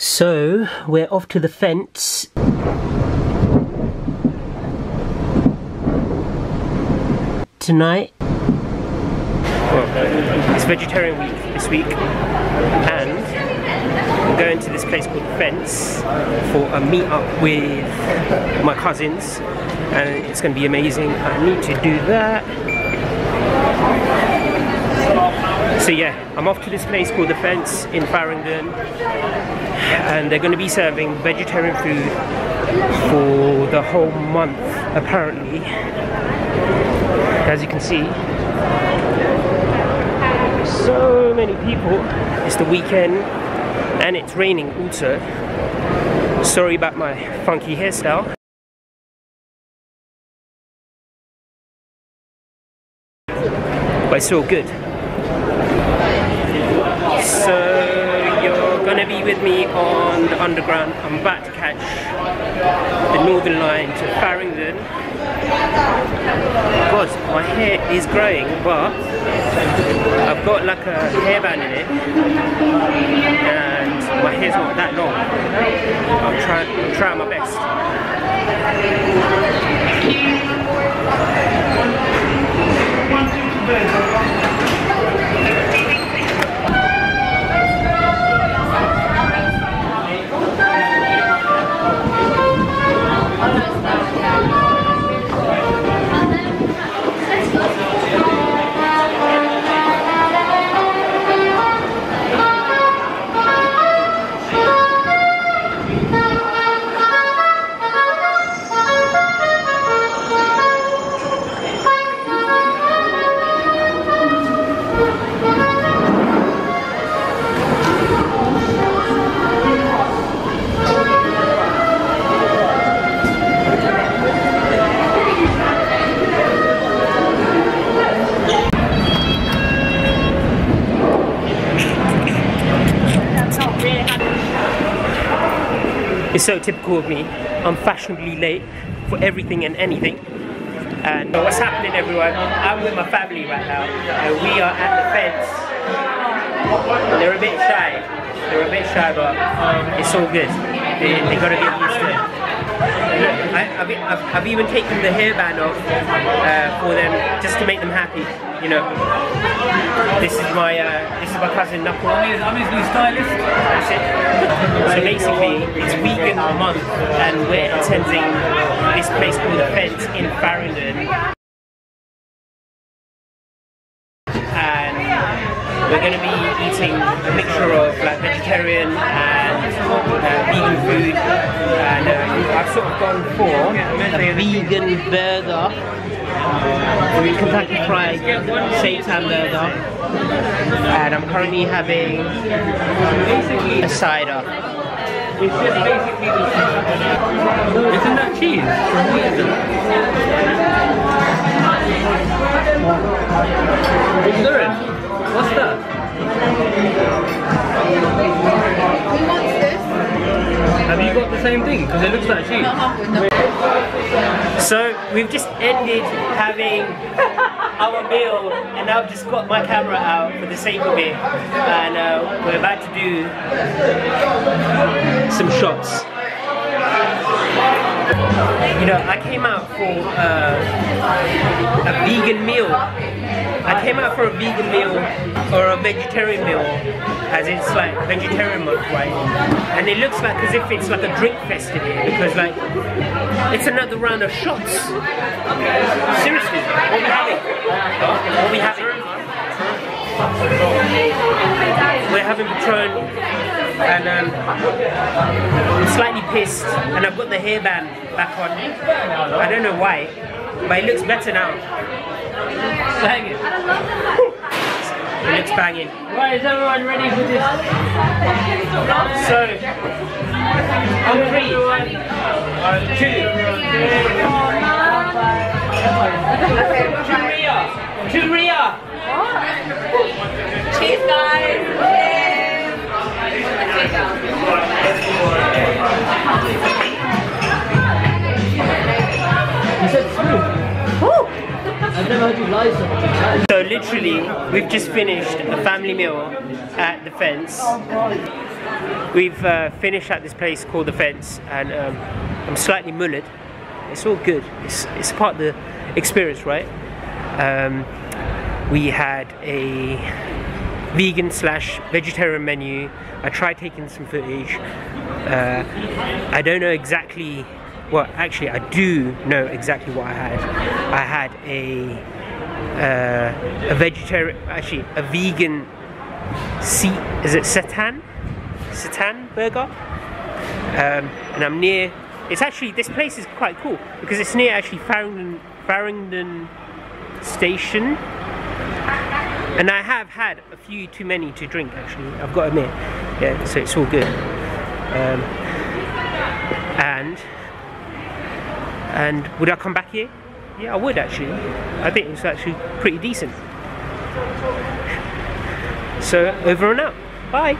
So, we're off to the fence. Tonight. Well, it's vegetarian week this week, and we're going to this place called Fence for a meet up with my cousins, and it's going to be amazing. I need to do that. So yeah, I'm off to this place called The Fence in Farringdon and they're going to be serving vegetarian food for the whole month apparently. As you can see, so many people. It's the weekend and it's raining also. Sorry about my funky hairstyle. But it's all good. So you're gonna be with me on the underground. I'm about to catch the Northern Line to Farringdon. God, my hair is growing, but I've got like a hairband in it, and my hair's not that long. I'm trying, I'm trying my best. It's so typical of me. I'm fashionably late for everything and anything. Uh, and what's happening everyone? I'm with my family right now. And we are at the fence. They're a bit shy. They're a bit shy, but um, it's all good. They, they gotta get used to it. I, have I've, I've even taken the hairband off uh, for them just to make them happy. You know, this is my uh, this is my cousin Knuckle. I'm his, new stylist. That's it. So basically, it's vegan month, and we're attending this place called the Fence in Farringdon. We're going to be eating a mixture of like vegetarian and uh, vegan food. And uh, I've sort of gone for a vegan burger. Kentucky Fried Seitan burger. And I'm currently having a cider. It's just basically Isn't that cheese from Weasel? Doing? What's that? The same thing? Because it looks like cheese. So we've just ended having our meal and I've just got my camera out for the sake of it and uh, we're about to do some shots. You know, I came out for uh, a vegan meal. I came out for a vegan meal or a vegetarian meal, as it's like vegetarian month, right? And it looks like as if it's like a drink fest in here because like it's another round of shots. Seriously, what we having? What we having? We're having Patron and um, I'm slightly pissed and I've got the hairband back on. I don't know why, but it looks better now. Hang it. It looks banging. Right, is everyone ready for this? So, on three, two, two Ria, Cheese, guys! You said smooth. Woo! I've never heard you lie so much. So literally, we've just finished a family meal at the fence. we've uh, finished at this place called the Fence, and um, I'm slightly mullered. It's all good. It's it's part of the experience, right? Um, we had a vegan slash vegetarian menu. I tried taking some footage. Uh, I don't know exactly. Well, actually, I do know exactly what I had. I had a uh, a vegetarian, actually a vegan seat. Is it satan? Satan burger. Um, and I'm near. It's actually this place is quite cool because it's near actually Farringdon, Farringdon Station. And I have had a few too many to drink actually, I've got to admit. Yeah, so it's all good. Um, and and would I come back here? Yeah, I would actually. I think it's actually pretty decent. So over and out. Bye.